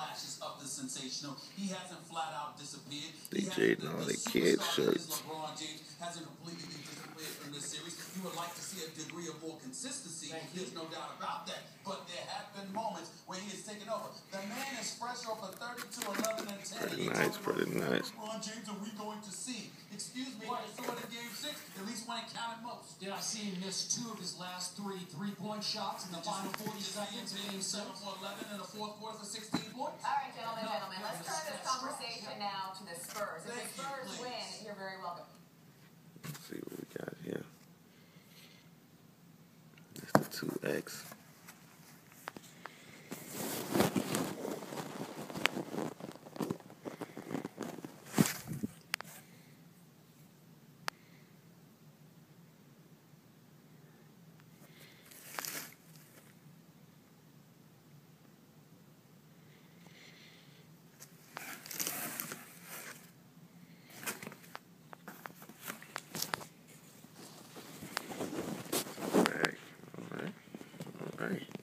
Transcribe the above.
flashes of the sensational. He hasn't flat out disappeared. They He all the kids' superstar shirts. LeBron James hasn't completely disappeared from this series. You would like to see a degree of more consistency. There's no doubt about that. But there have been moments where he has taken over. The man is fresh off of 32, 11, and 10. Pretty nice, pretty nice. LeBron James are we going to see? Excuse me, I saw it in game six, at least when it counted most. Did I see him miss two of his last three three-point shots in the final 40 seconds of game Seven for 11 in the fourth quarter for 16 points. All right, gentlemen, gentlemen, let's turn this conversation now to the Spurs. If Thank the Spurs win, you're very welcome. Let's see what we got here. That's the two X. Bye.